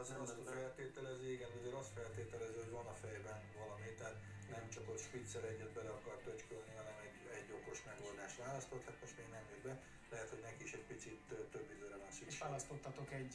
az, azt feltételezi, igen, azért azt feltételezi, hogy van a fejben valami, tehát nem csak ott spitzer egyet bele akar töcskölni, hanem egy, egy okos megoldást választott, hát most még nem jött be, lehet, hogy neki is egy picit több időre van szükség. És választottatok egy